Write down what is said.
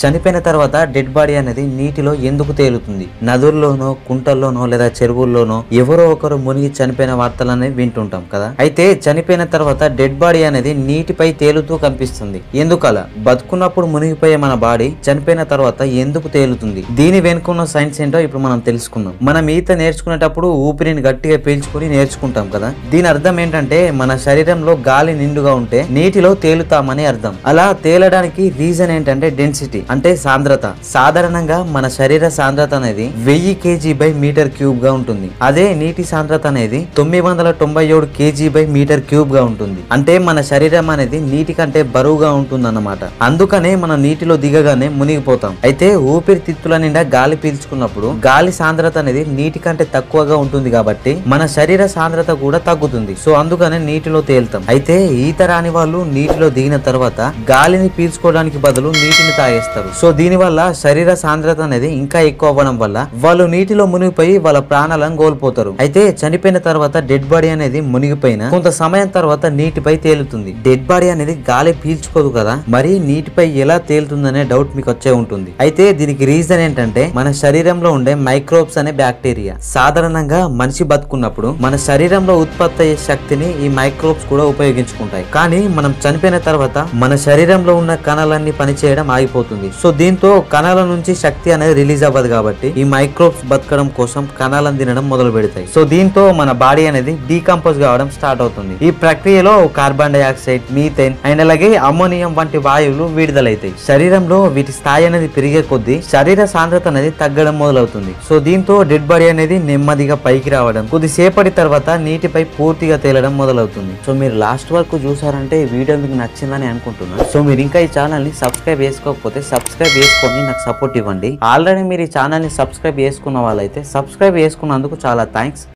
చనిపోయిన తర్వాత dead body అనేది నీటిలో ఎందుకు తేలుతుంది? నదుల్లోనో కుంటల్లోనో లేదా చెరువుల్లోనో ఎవరో ఒకరు మునిగి చనిపోయిన వార్తలు అనేవి వింటుంటాం కదా? అయితే చనిపోయిన తర్వాత డెడ్ బాడీ అనేది నీటిపై తేలుతూ కనిపిస్తుంది. ఎందుకలా? బతుకున్నప్పుడు మునిగిపోయే మన బాడీ చనిపోయిన తర్వాత ఎందుకు తేలుతుంది? దీని వెనుకున్న సైన్స్ ఏంటో ఇప్పుడు మనం తెలుసుకుందాం. మనం ఈత నేర్చుకునేటప్పుడు ఊపిరిని గట్టిగా పీల్చుకుని నేర్చుకుంటాం కదా? దీని అర్థం ఏంటంటే మన శరీరంలో గాలి నిండుగా ఉంటే నీటిలో తేలుతామని అర్థం. అలా తేలడానికి రీజన్ ఏంటంటే డెన్సిటీ. అంటే సాంద్రత. సాధారణంగా మన శరీర సాంద్రత అనేది వెయ్యి కేజీ బై మీటర్ క్యూబ్గా ఉంటుంది. అదే నీటి సాంద్రత అనేది తొమ్మిది వందల తొంభై ఏడు కేజీ బై మీటర్ క్యూబ్గా ఉంటుంది. అంటే మన శరీరం అనేది నీటి కంటే బరువుగా ఉంటుంది అన్నమాట అందుకనే మనం నీటిలో దిగగానే మునిగిపోతాం. అయితే ఊపిరితిత్తుల నిండా గాలి పీల్చుకున్నప్పుడు గాలి సాంద్రత అనేది నీటి కంటే తక్కువగా ఉంటుంది కాబట్టి మన శరీర సాంద్రత కూడా తగ్గుతుంది. సో అందుకనే నీటిలో తేలుతాం. అయితే ఈత రాని వాళ్ళు నీటిలో దిగిన తర్వాత గాలిని పీల్చుకోవడానికి బదులు నీటిని తాగేస్తారు. సో దీని వల్ల శరీర సాంద్రత అనేది ఇంకా ఎక్కువ అవ్వడం వల్ల వాళ్ళు నీటిలో మునిగిపోయి వాళ్ళ ప్రాణాలను కోల్పోతారు. అయితే చనిపోయిన తర్వాత డెడ్ బాడీ అనేది మునిగిపోయిన కొంత సమయం తర్వాత నీటిపై తేలుతుంది. డెడ్ బాడీ అనేది గాలి పీల్చుకోదు కదా మరి నీటిపై ఎలా తేలుతుందనే డౌట్ మీకు వచ్చే ఉంటుంది. అయితే దీనికి రీజన్ ఏంటంటే మన శరీరంలో ఉండే మైక్రోబ్స్ అనే బ్యాక్టీరియా సాధారణంగా మనిషి బతుకున్నప్పుడు మన శరీరంలో ఉత్పత్తి అయ్యే శక్తిని ఈ మైక్రోబ్స్ కూడా ఉపయోగించుకుంటాయి. కానీ మనం చనిపోయిన తర్వాత మన శరీరంలో ఉన్న కణాలన్నీ పనిచేయడం ఆగిపోతుంది. సో దీంతో కణాల నుంచి శక్తి అనేది రిలీజ్ అవ్వదు కాబట్టి ఈ మైక్రోబ్స్ బతకడం కోసం కణాలను తినడం మొదలు పెడతాయి. సో దీంతో మన బాడీ అనేది డీకంపోజ్ కావడం స్టార్ట్ అవుతుంది. ఈ ప్రక్రియలో కార్బన్ డైఆక్సైడ్ మీథేన్ అండ్ అలాగే అమ్మోనియం వంటి వాయువులు విడుదలైతాయి. శరీరంలో వీటి స్థాయి అనేది పెరిగే కొద్దీ శరీర సాంద్రత అనేది తగ్గడం మొదలవుతుంది. సో దీంతో డెడ్ బాడీ అనేది నెమ్మదిగా పైకి రావడం కొద్దిసేపటి తర్వాత నీటిపై పూర్తిగా తేలడం మొదలవుతుంది. సో మీరు లాస్ట్ వరకు చూసారంటే ఈ వీడియో మీకు నచ్చిందని అనుకుంటున్నాను సో మీరు ఇంకా ఈ ఛానల్ని సబ్స్క్రైబ్ చేసుకోకపోతే సబ్స్క్రైబ్ చేసుకొని నాకు సపోర్ట్ ఇవ్వండి. ఆల్రెడీ మీరు ఈ ఛానల్ని సబ్స్క్రైబ్ చేసుకున్న వాళ్ళైతే సబ్స్క్రైబ్ చేసుకున్నందుకు చాలా థ్యాంక్స్